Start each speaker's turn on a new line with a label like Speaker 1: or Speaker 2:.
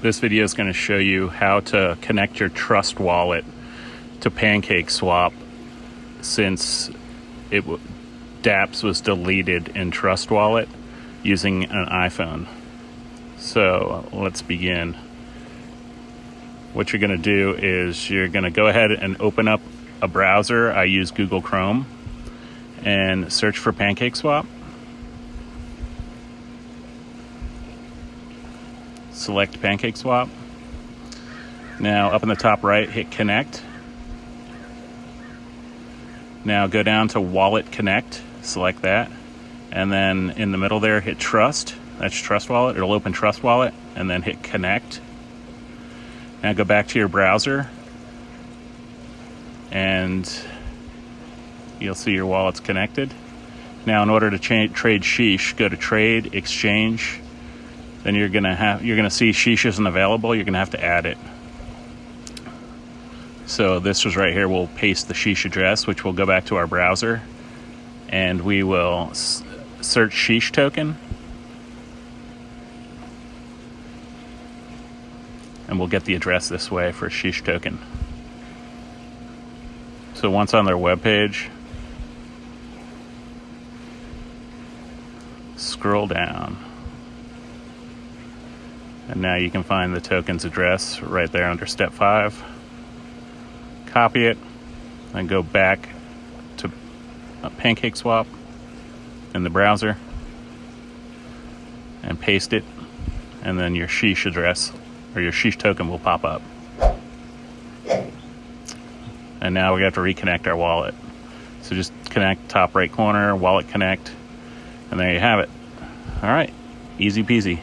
Speaker 1: This video is going to show you how to connect your Trust wallet to Pancake Swap since it dApps was deleted in Trust Wallet using an iPhone. So let's begin. What you're going to do is you're going to go ahead and open up a browser. I use Google Chrome and search for Pancake Swap. Select Pancake Swap. Now, up in the top right, hit Connect. Now, go down to Wallet Connect, select that. And then in the middle there, hit Trust. That's Trust Wallet. It'll open Trust Wallet. And then hit Connect. Now, go back to your browser. And you'll see your wallet's connected. Now, in order to trade Sheesh, go to Trade, Exchange, then you're gonna have you're gonna see sheesh isn't available. You're gonna have to add it. So this was right here. We'll paste the sheesh address, which will go back to our browser, and we will search sheesh token, and we'll get the address this way for sheesh token. So once on their webpage, scroll down. And now you can find the token's address right there under step five. Copy it and go back to Pancake Swap in the browser and paste it. And then your sheesh address or your sheesh token will pop up. And now we have to reconnect our wallet. So just connect top right corner, wallet connect, and there you have it. All right, easy peasy.